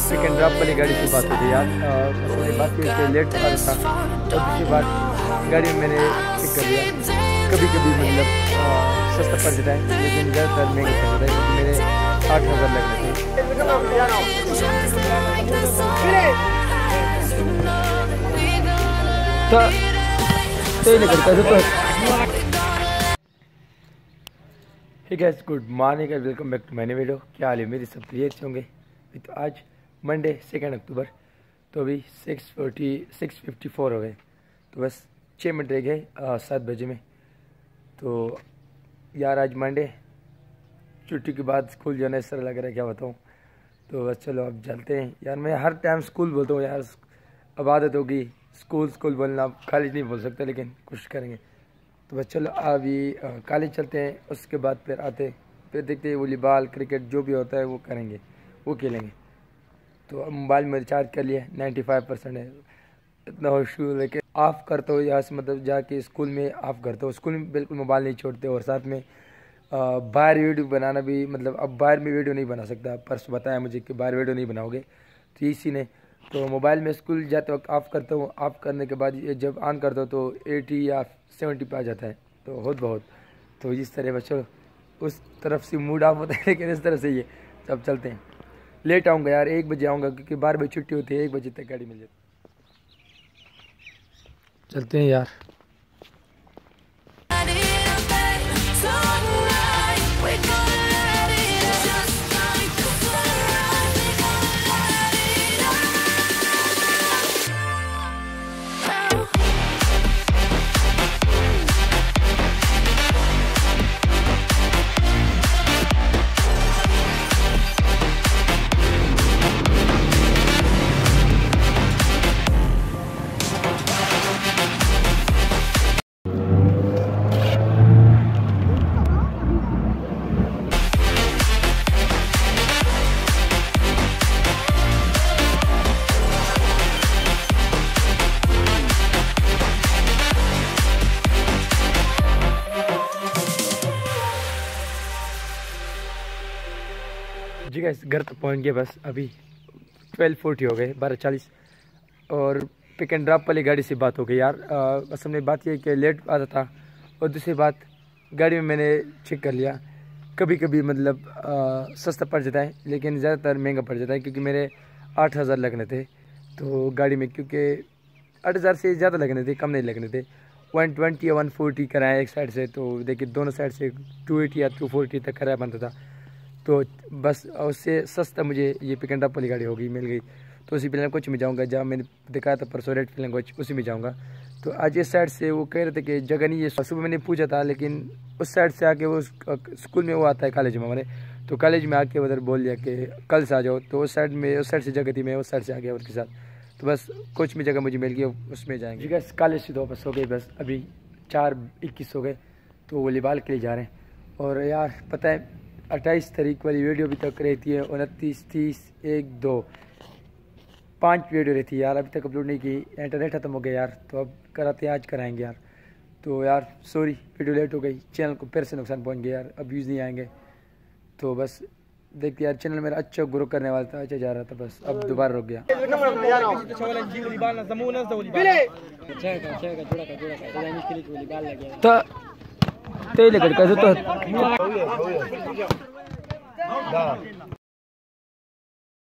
Pick and वाली गाड़ी से बात होती यार। बात ये कि लेट आ रहा था और दूसरी बात गाड़ी मैंने चेक कर लिया। कभी कभी मतलब सस्ता पड़ जाता है, लेकिन ज़्यादातर महँगा पड़ जाता है, क्योंकि मेरे आठ हज़ार लगने थे। तो तो करता है तो ठीक है good morning welcome back to मैंने वीडियो क्या हाल है? मेरी सब क्लियर होंगे। तो आज मंडे सेकेंड अक्टूबर तो अभी six forty six fifty four हो गए। तो बस छः मिनट रह गए सात बजे में। तो यार, आज मंडे छुट्टी के बाद स्कूल जाना तरह लग रहा है, क्या बताऊँ। तो बस चलो, अब चलते हैं। यार, मैं हर टाइम स्कूल बोलता हूँ, यार, अब आदत होगी। स्कूल स्कूल बोलना आप कॉलेज नहीं बोल सकते, लेकिन कुछ करेंगे। तो बस चलो, अभी कॉलेज चलते हैं, उसके बाद फिर आते फिर देखते हैं वॉलीबॉल क्रिकेट जो भी होता है, वो करेंगे, वो खेलेंगे। तो मोबाइल में रिचार्ज कर लिया नाइन्टी फाइव परसेंट है। इतना होशू लेकिन ऑफ़ करते हो यहाँ से मतलब जाके स्कूल में ऑफ़ करते हो। स्कूल में बिल्कुल मोबाइल नहीं छोड़ते और साथ में बाहर वीडियो बनाना भी मतलब अब बाहर में वीडियो नहीं बना सकता। परसों बताया मुझे कि बाहर वीडियो नहीं बनाओगे। तो इसी ने तो मोबाइल में स्कूल जाते वक्त ऑफ़ करता हूँ। ऑफ़ करने के बाद जब ऑन करता हूँ तो एटी या सेवेंटी पे आ जाता है। तो बहुत बहुत। तो इस तरह बच्चों, उस तरफ़ से मूड ऑफ़ होता है, लेकिन इस तरह से ये सब चलते हैं। लेट आऊँगा यार, एक बजे आऊँगा, क्योंकि बारह बजे छुट्टी होती है, एक बजे तक गाड़ी मिल जाती चलते हैं यार। जी गाइस घर तक पहुँच गए बस अभी ट्वेल्व फोर्टी हो गए बारह चालीस। और पिक एंड ड्रॉप वाली गाड़ी से बात हो गई यार। असल में बात यह कि लेट आता था और दूसरी बात गाड़ी में मैंने चेक कर लिया। कभी कभी मतलब अ, सस्ता पड़ जाता है लेकिन ज़्यादातर महँगा पड़ जाता है क्योंकि मेरे आठ हज़ार लगने थे। तो गाड़ी में क्योंकि आठ हज़ार से ज़्यादा लगने थे कम नहीं लगने थे। वन ट्वेंटी या वन फोर्टी कराया एक साइड से तो देखिए दोनों साइड से टू एटी या टू फोर्टी तक कराया बनता था। तो बस उससे सस्ता मुझे ये पिक एंड ड्रॉप वाली गाड़ी होगी, मिल गई। तो उसी फ़िल्म कोच में जाऊँगा, जहाँ मैंने दिखाया था परसों रेड फ़िल्म कोच उसी में जाऊँगा। तो आज इस साइड से वो कह रहे थे कि जगह नहीं है सुबह मैंने पूछा था, लेकिन उस साइड से आके वो स्कूल में वो आता है कॉलेज में हमारे। तो कॉलेज में आके उधर बोल दिया कि कल से आ जाओ। तो उस साइड में, उस साइड से जगह थी मैं, उस साइड से आ गया उनके साथ। तो बस कोच में जगह मुझे मिल गई, उसमें जाएँगे। है कॉलेज से तो वापस हो गई बस अभी चार इक्कीस हो गए। तो वॉलीबॉल के लिए जा रहे हैं। और यार, पता है अट्ठाईस तारीख वाली वीडियो अभी तक रहती है, उनतीस, तीस, एक, दो। पाँच वीडियो रहती है यार, अभी तक अपलोड नहीं की। इंटरनेट खत्म हो गया यार तो अब कराते हैं, आज कराएँगे यार। तो यार सॉरी वीडियो लेट हो गई। चैनल को फिर से नुकसान पहुँच गया यार अब व्यूज़ नहीं आएँगे। तो बस, देखते यार चैनल मेरा अच्छा ग्रो करने वाला था अच्छा जा रहा था, बस। अब दोबारा रुक गया। तो ते लेकर कैसे तो